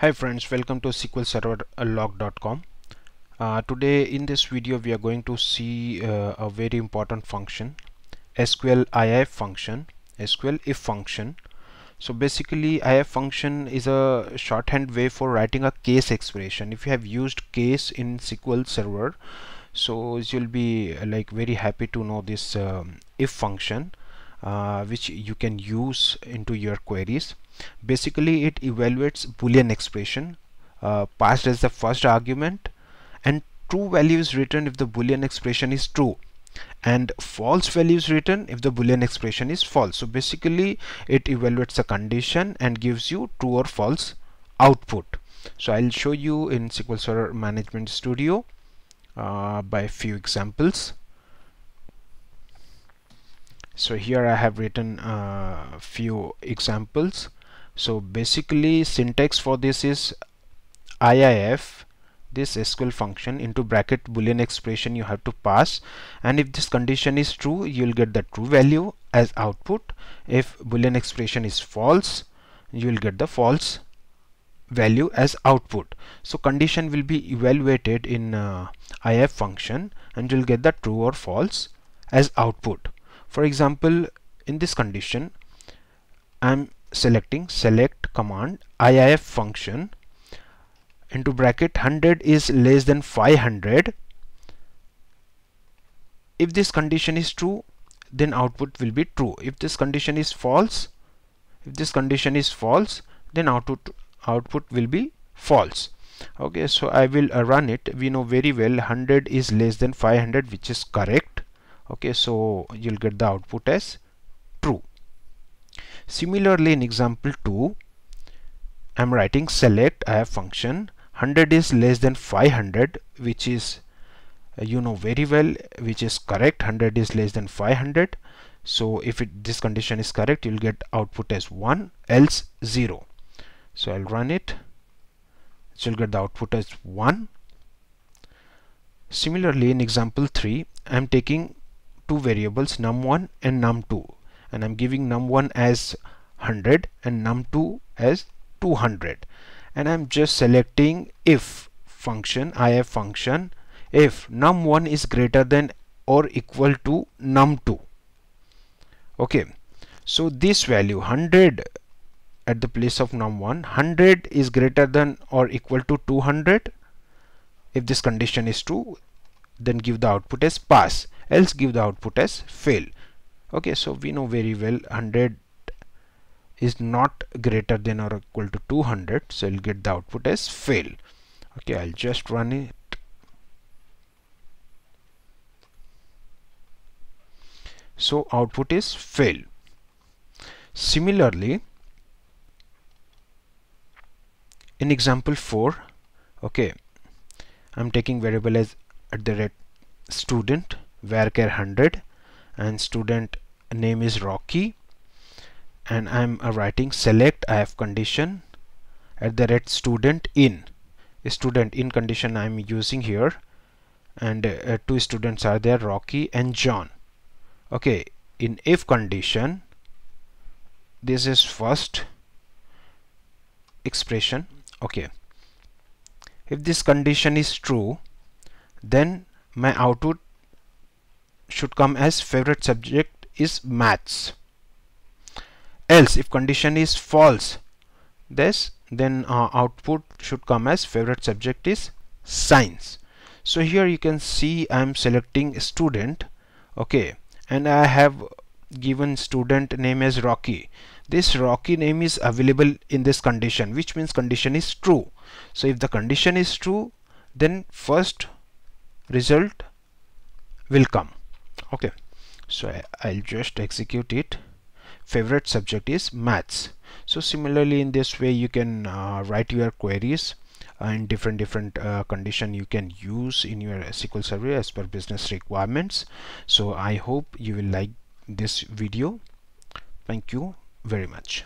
Hi friends, welcome to sql SQLServerLog.com. Uh, today in this video we are going to see uh, a very important function SQL IIF function SQL if function. So basically IF function is a shorthand way for writing a case expression. If you have used case in SQL Server so you'll be uh, like very happy to know this um, if function uh, which you can use into your queries. Basically it evaluates boolean expression uh, passed as the first argument and true value is written if the boolean expression is true and false value is written if the boolean expression is false. So basically it evaluates a condition and gives you true or false output. So I'll show you in SQL Server Management Studio uh, by a few examples so here I have written a few examples. So basically syntax for this is IIF this SQL function into bracket boolean expression you have to pass. And if this condition is true you'll get the true value as output. If boolean expression is false you will get the false value as output. So condition will be evaluated in uh, IIF function and you'll get the true or false as output for example in this condition I'm selecting select command IIF function into bracket 100 is less than 500 if this condition is true then output will be true. If this condition is false if this condition is false then output output will be false. Okay so I will uh, run it. We know very well 100 is less than 500 which is correct okay so you'll get the output as true. Similarly in example 2 I'm writing select IIF function 100 is less than 500 which is uh, you know very well which is correct 100 is less than 500 so if it, this condition is correct you'll get output as 1 else 0 so I'll run it. So you'll get the output as 1 similarly in example 3 I'm taking two variables num1 and num2 and I'm giving num1 as 100 and num2 as 200 and I'm just selecting if function IIF function if num1 is greater than or equal to num2 okay. So this value 100 at the place of num1 100 is greater than or equal to 200 if this condition is true then give the output as pass else give the output as fail. Okay so we know very well 100 is not greater than or equal to 200 so you'll get the output as fail. Okay I'll just run it. So output is fail. Similarly in example 4 okay I'm taking variable as at the rate student varchar 100 and student name is Rocky and I'm writing select IIF condition at the rate student in. Student in condition I'm using here and uh, two students are there Rocky and John. Okay in if condition this is first expression. Okay. If this condition is true then my output should come as favorite subject is maths. Else if condition is false this then uh, output should come as favorite subject is science. So here you can see I'm selecting student okay and I have given student name as Rocky. This Rocky name is available in this condition which means condition is true. So if the condition is true then first result will come. Okay. So I'll just execute it. Favorite subject is maths. So similarly in this way you can uh, write your queries in different different uh, condition you can use in your SQL Server as per business requirements. So I hope you will like this video. Thank you very much